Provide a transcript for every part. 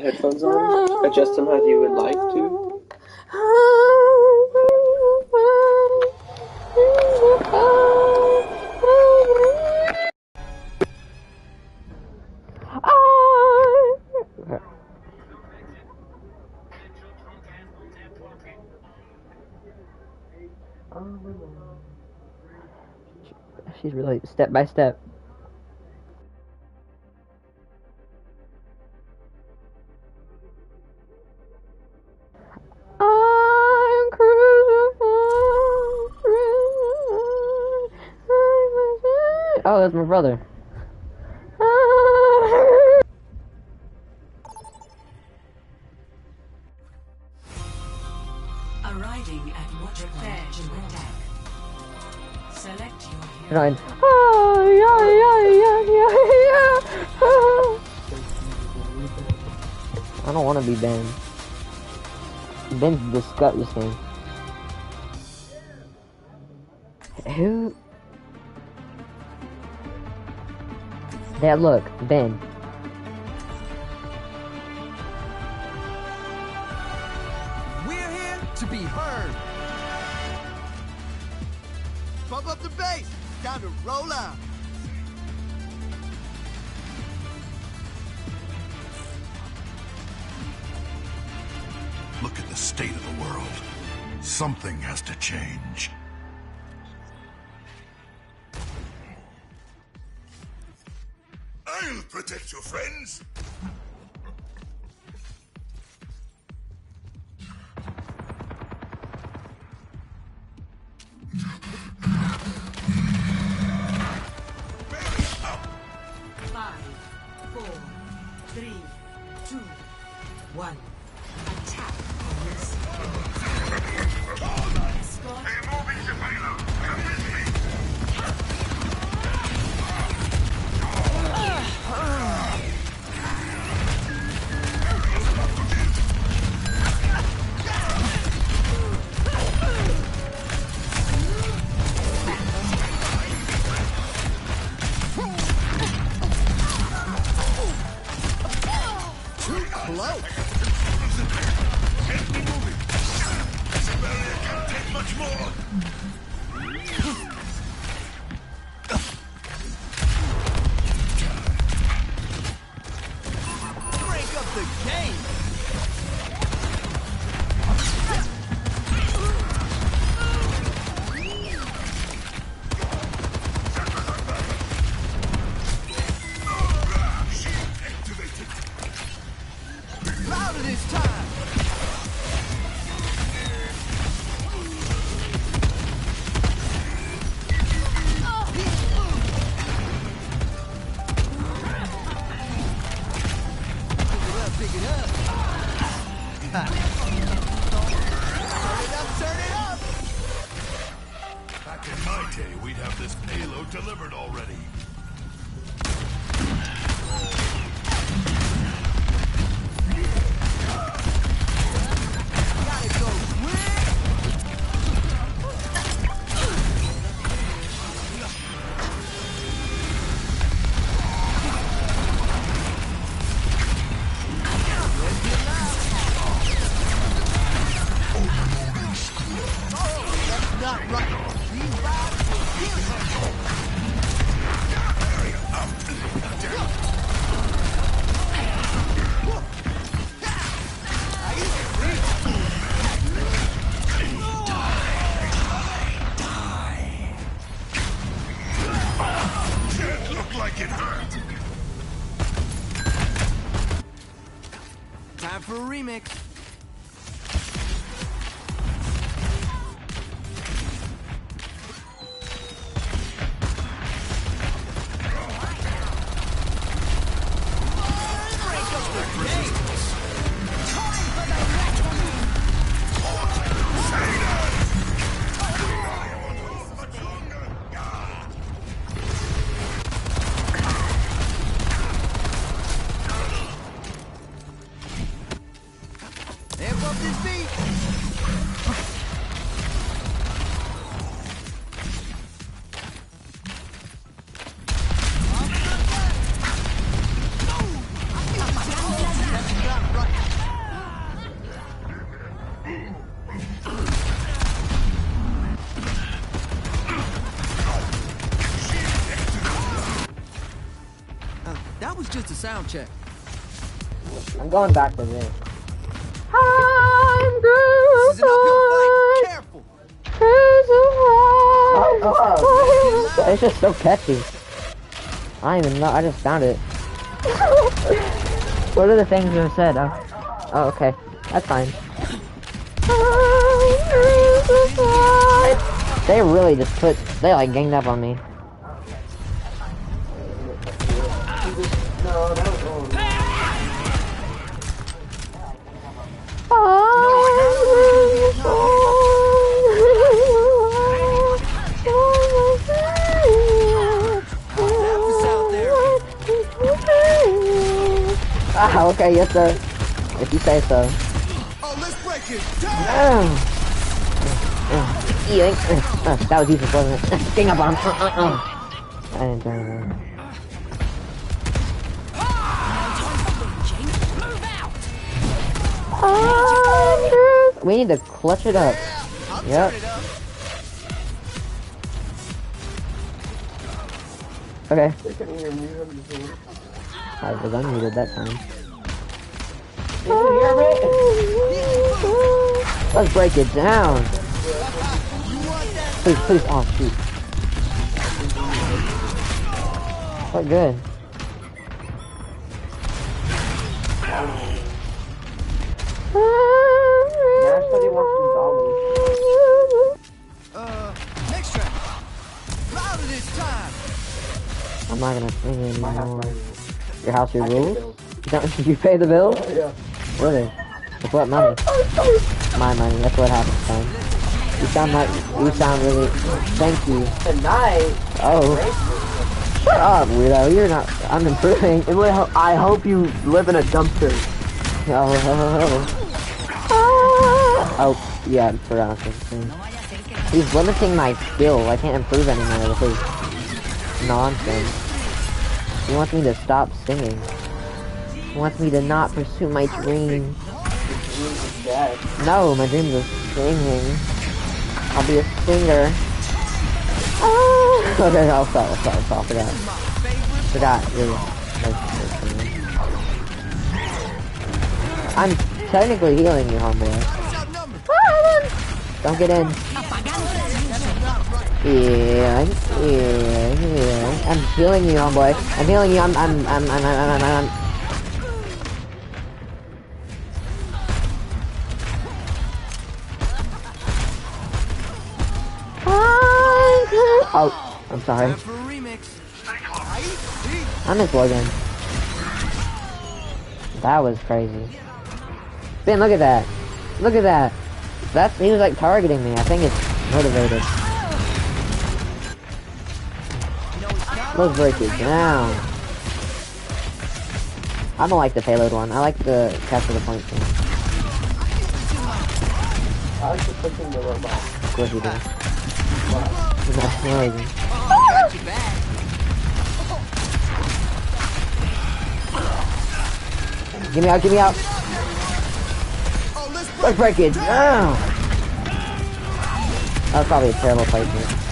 headphones on. Adjust them how you would like to. She's really step by step. Brother. Arriving at Watchpoint attack. Select your hero. Nine. Oh, yeah, yeah, yeah, yeah, yeah. I don't want to be Ben. Ben's disgusting. Who? Dad, look, Ben. We're here to be heard. Pump up the bass. Time to roll out. Look at the state of the world. Something has to change. Your friends. My day, we'd have this payload delivered already. Sound check. I'm going back to this. I'm This is an uphill fight. Careful. Oh, it's just so catchy. I don't even know. I just found it. what are the things you said? Oh, oh okay. That's fine. They really just put. They like ganged up on me. Was out there. Ah, okay, yes sir. If you say so. Oh, let's break it. Uh, uh. Uh, uh, that was easy, wasn't it? Gang up on him. Uh, uh, uh. I didn't turn it on. We need to clutch it up. I'll Yep. it up. Okay. They couldn't hear me. I'm just saying. I was unmuted that time. Did you hear me? Let's break it down. Please, please. Oh, shoot. Oh, good. I'm not gonna sing My house, Your house, your rules? You don't- you pay the bills? Oh, yeah. Really? With what money? My money. That's what happens, son. You sound like you sound really. Thank you. Tonight, Oh, shut up, weirdo. You're not. I'm improving. I hope you live in a dumpster. Oh, oh, oh. oh yeah, forgot something. He's limiting my skill. I can't improve anymore with his nonsense. He wants me to stop singing. He wants me to not pursue my dream. No, my dream is singing. I'll be a singer. Ah. Okay, I'll stop, I'll stop, I'll stop. Forgot. Forgot. Really. I'm technically healing you, homeboy. Don't get in. Healing, healing. I'm healing you, homeboy. I'm healing you. I'm, I'm, I'm, I'm, I'm, I'm, I'm. Oh, I'm sorry. A remix. Logan. That was crazy. Ben, look at that. Look at that. That's he was like targeting me. I think it's motivated. Let's break it down. I don't like the payload one. I like the capture the point thing. I like to push in the robot. Of course you do. No reason. Got your back. Give me out, give me out. Oh, let's break Let's break it down. That was probably a terrible placement.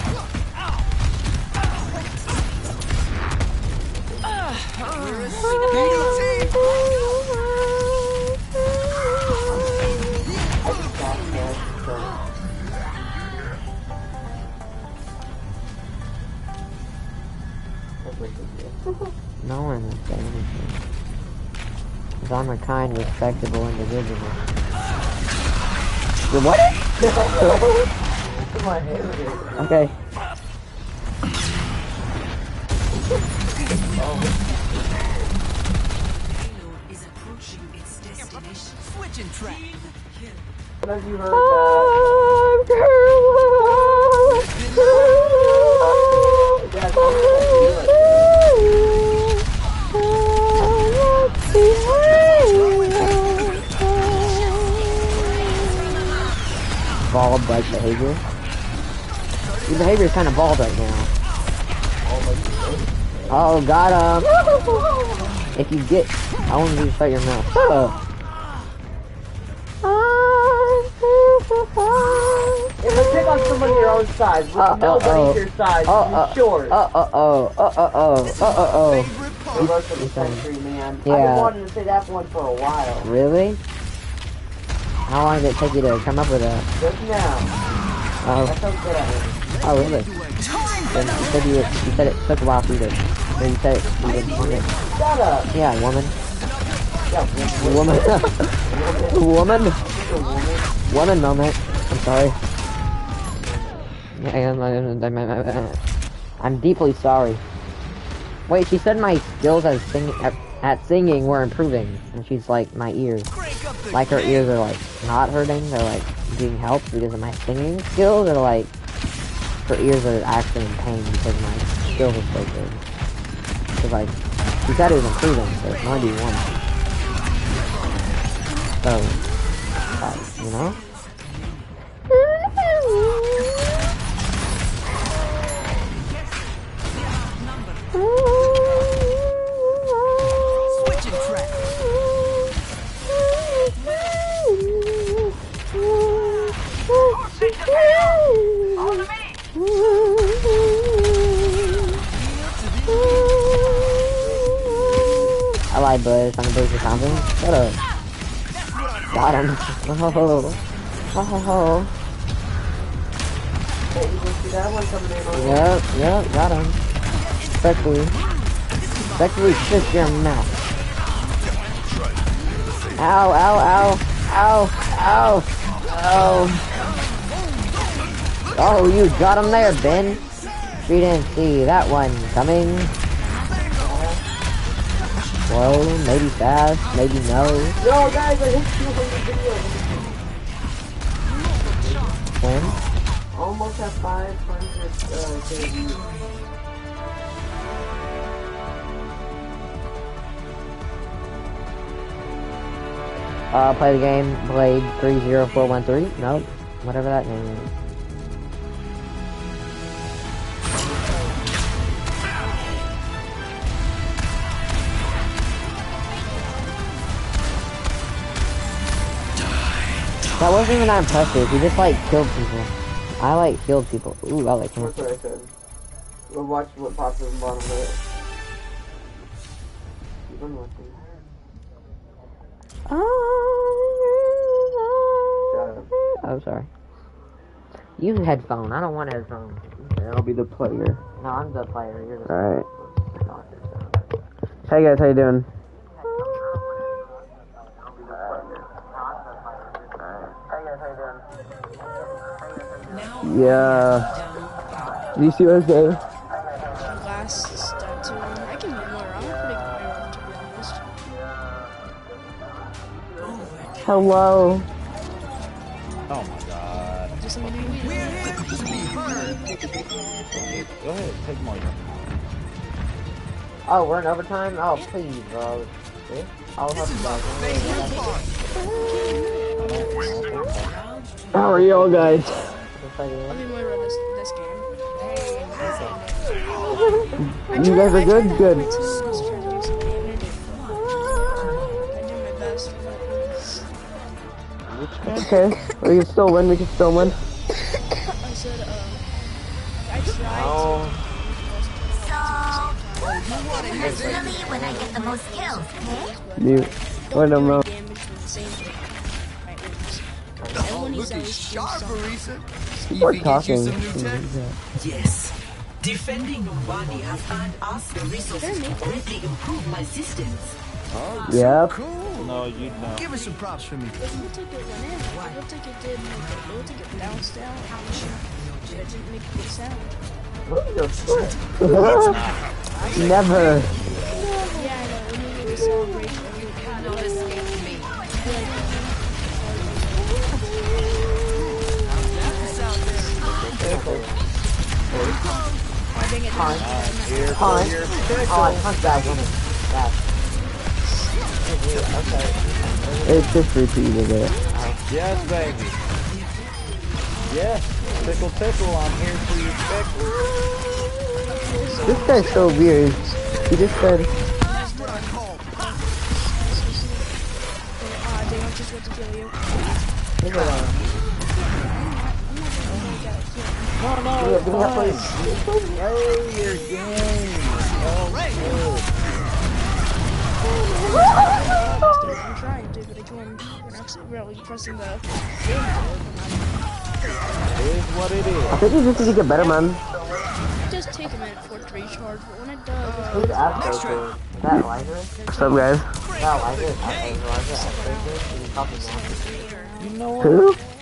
No one will say anything. Because I'm a kind, respectable individual. What? Okay. Have you heard that? Yeah, it's Bald like behavior. Your behavior is kind of bald right now. Oh, got him. If you get, I want you to shut your mouth. Shut size, with Uh, uh, nobody uh. your size, Uh, you're uh, short. Uh, uh, oh, uh, uh, oh, uh, uh, oh. The Rush of the Century, man. I've Yeah. been wanting to say that one for a while. Really? How long did it take you to come up with that? Just now. Oh, That's how good I am. oh really? Then you said you, you said it took a while for you to. Or you said it, you didn't want it. Shut up. Yeah, woman. Yeah, Woman. woman. Woman. Woman moment. I'm sorry. I'm, deeply sorry. Wait, she said my skills as sing at, at singing were improving, and she's like my ears. Like her ears are like not hurting, they're like being helped because of my singing skills, or like her ears are actually in pain because my skills are so good. Cause like she said it was improving, so it's 91. So, like, you know. I lied, but I'm a basic something. Shut up. Got him. Oh. Oh. Yep, yep, got him. Respectfully. Respectfully, shut your mouth. Ow, ow, ow, ow, ow, ow. Oh, you got him there, Ben. We didn't see that one coming. Slow, maybe fast, maybe no. Yo, guys, I hit you on the video. When? Almost at 500 uh, KD. Uh, play the game, Blade 30413. Nope. Whatever that name is. That wasn't even that impressive. He just like killed people. I like killed people. Ooh, I like him. That's what I said. We'll watch what pops in the bottom of it. Keep on watching. Oh, sorry. Use a headphone. I don't want a headphone. I'll be the player. No, I'm the player. You're the Alright. talker. Hey guys, how you doing? Now Yeah. Do you see what I'm saying? I can move more around pretty quick, to be honest. Hello. Oh my god. Just let me We're here to be heard. Go ahead, take more. Oh, we're in overtime? Oh, please, bro. I'll help you guys. Favorite part. How are y'all guys? Just like Let you. me run this this game. You guys are good? Good. My team was trying to do some damage. I do my best, but Okay. We can still win. We can still win. I said, um, I tried Oh. You want to listen to me when I get the most kills, okay? You. to Wait a moment. damage with the same thing. Right, it's- Oh, look at sharp, something. Marisa. We're Evie get you talking. some new tech? Yes. Defending Numbani has earned us the resources to greatly improve my systems. Oh, Yep. Cool. No, you know. Give us some props for me. The blue ticket went in. The blue ticket did make the blue ticket bounce down. But it didn't make a good sound. Look at your foot. Never. Yeah, I know. When you make a Punch. Punch. Oh, punch that woman. That. Okay. It's just repeated it. Yes, baby. Yes. Tickle, tickle. I'm here for you, tickle. This guy's so weird. He just said, That's what I no, no, Oh, good. I'm game I think you just need to get better, man. Just take a minute for it to recharge, but when it does... Who's after That Liger? What's up, guys? That Liger is after Liger. You know what? Who?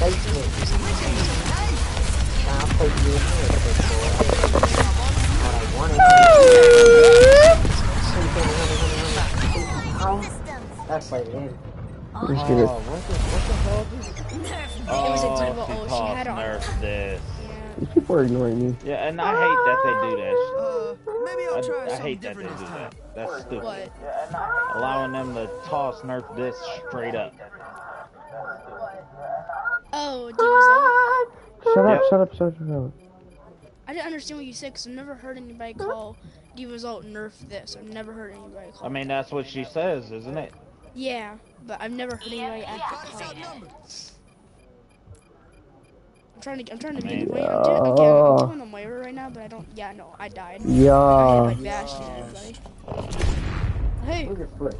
Face I'll take you in here, big boy. What I wanted. Oh, that's like it. Let's do this. Oh, what the, what the hell did It was a Oh, she Oh, she had it on. nerfed this. Yeah. These people are ignoring me. Yeah, and I hate that they do that. Uh, maybe I'll try I, I something hate that they do time. that. That's stupid. What? Allowing them to toss nerf this straight up. Oh, D.Va's Shut up, shut up, shut up, shut up. I didn't understand what you said because I've never heard anybody call D.Va's ult nerf this. I've never heard anybody call. I mean, that's what she says, isn't it? Yeah, but I've never heard anybody actually call it. I'm trying to. I'm trying to I mean- beat. Wait, I'm uh, doing, okay, Oh. I'm doing the Moira right now, but I don't. Yeah, no, I died. I hit Yeah. like Bastion and everybody. Hey, Look at Flip.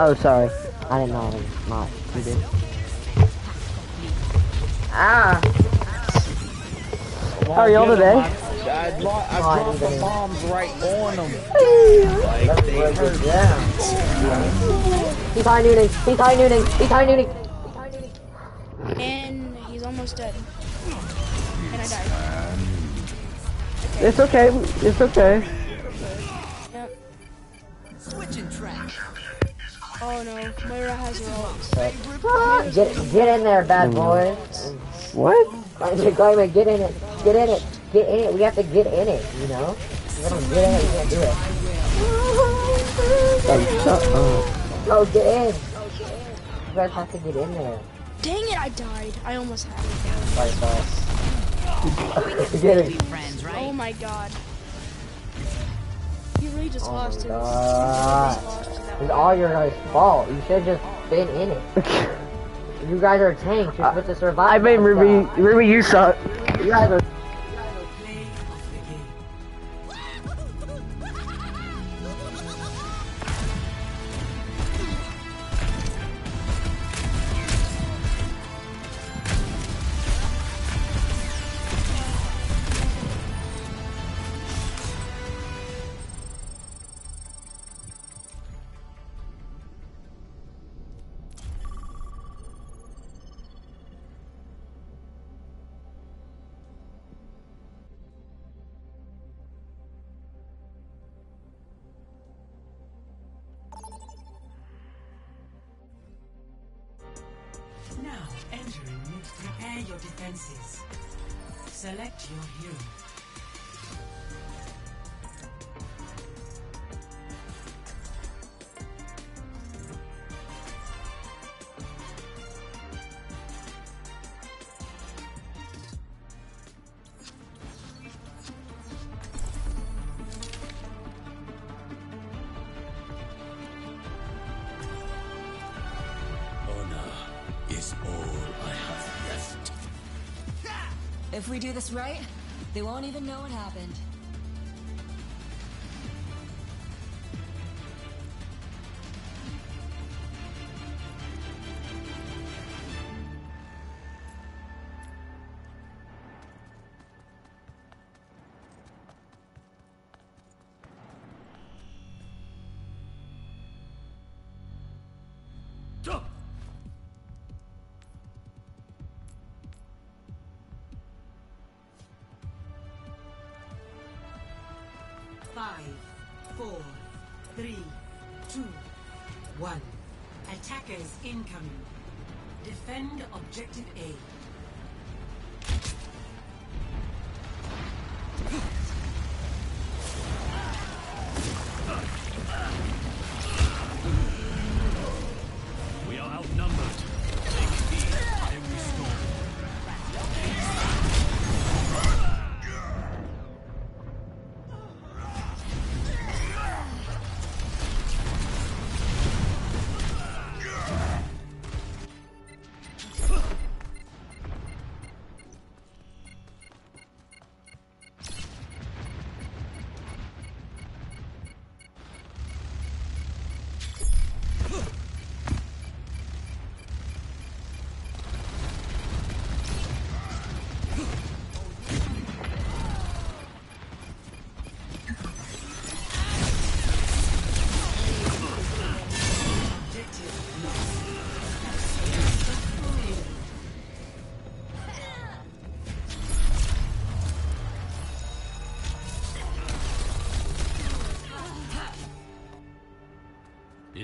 Oh, sorry. I didn't know I was not. You did. Ah! Well, How are y'all get 'em, today? I, I, I Oh, dropped the get bombs right on them. Like, they Break hurt. it. He's high nooning. He's high nooning. He's high nooning. and he's almost dead. And I died. It's okay, it's okay. Yep. Switching tracks. Oh no, Moira has her ult. Get get in there, bad mm. boy. What? Glyman, get in it. Get in it. Get in it. We have to get in it. You know. If we don't get in it, we can't do it. Oh, shut up. Oh, get in. You guys have to get in there. Dang it, I died. I almost had it. Like us. get it. Oh my god. He really just Oh lost my his. God. he just lost to that It's all your guys' fault. You should have just been in it. You guys are tanks. You're supposed to survive. I mean, Ruby, stuff. Ruby, you suck. You guys are. Select your hero. If we do this right, they won't even know what happened.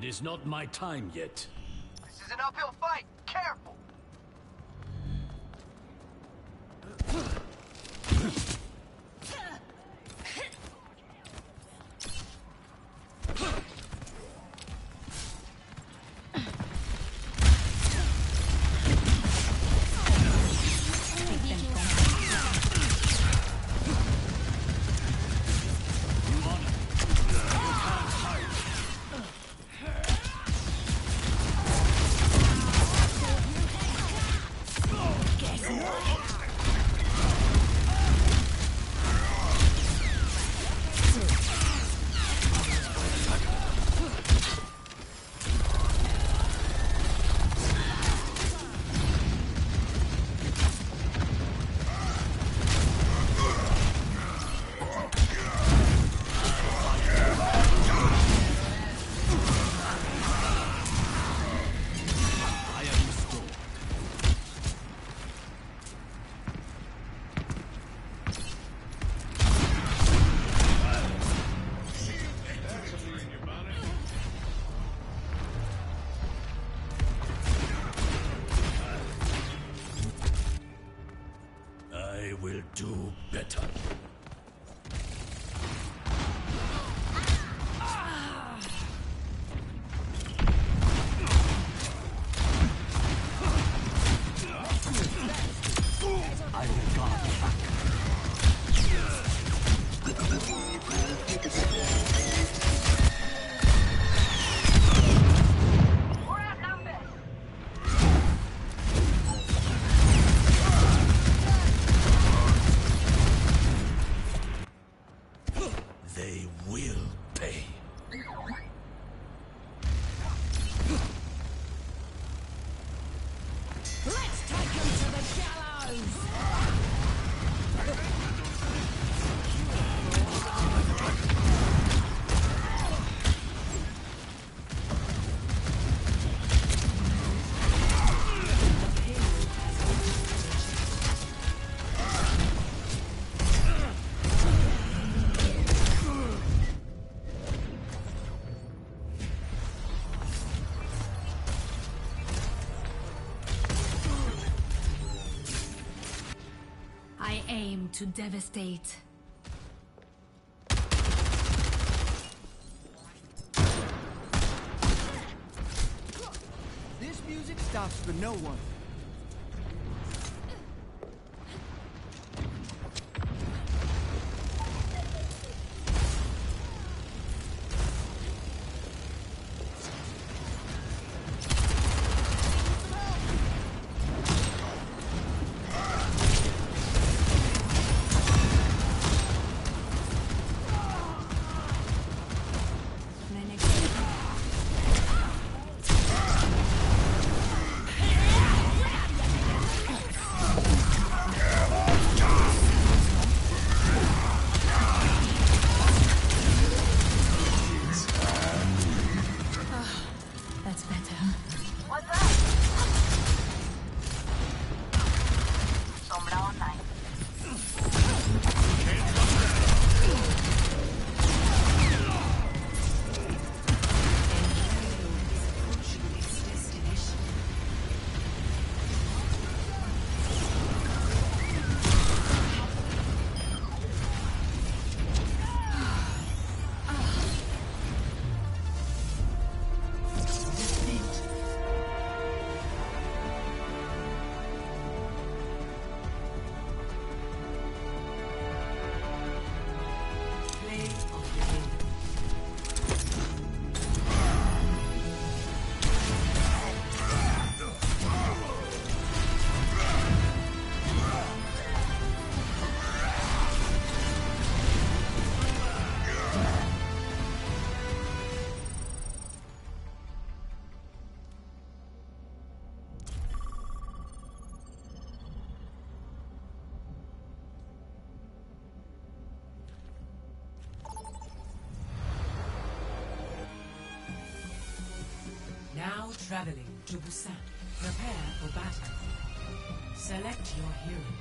It is not my time yet. I will guard. To devastate. This music stops for no one. Traveling to Busan. Prepare for battle. Select your hero.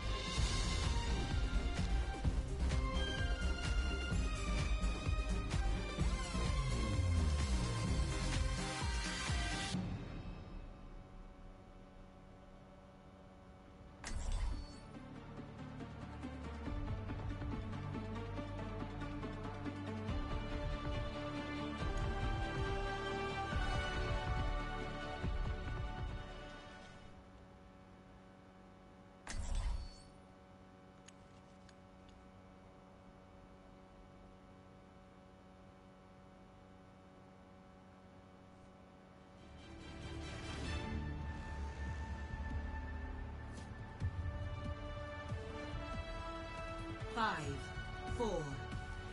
Five, four,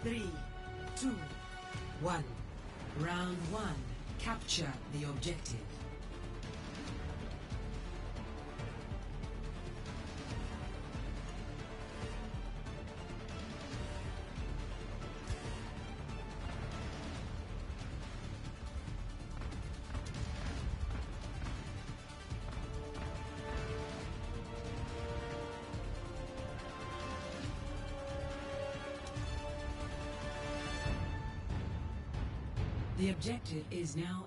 three, two, one. Round one. Capture the objective. The objective is now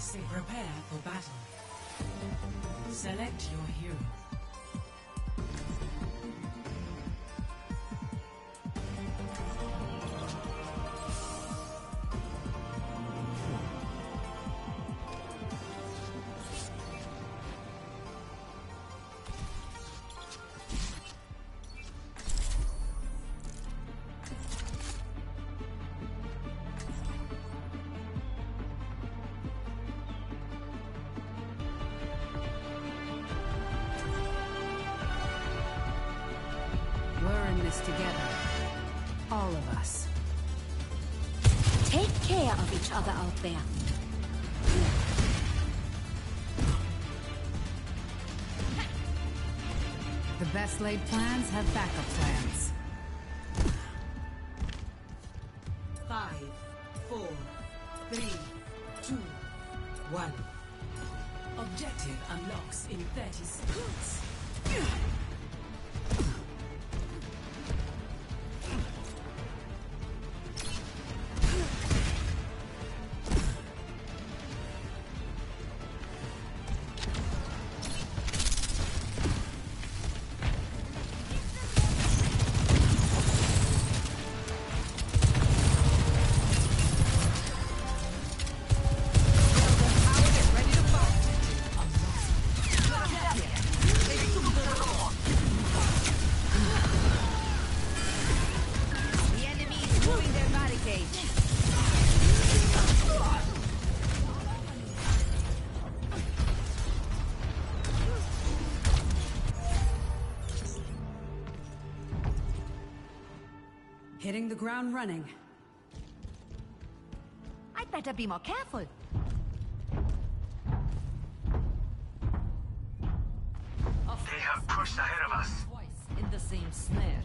Prepare for battle. Select your hero. Care of each other out there. The best laid plans have backup plans. Ground running. I'd better be more careful. They have pushed ahead of us. Twice in the same snare.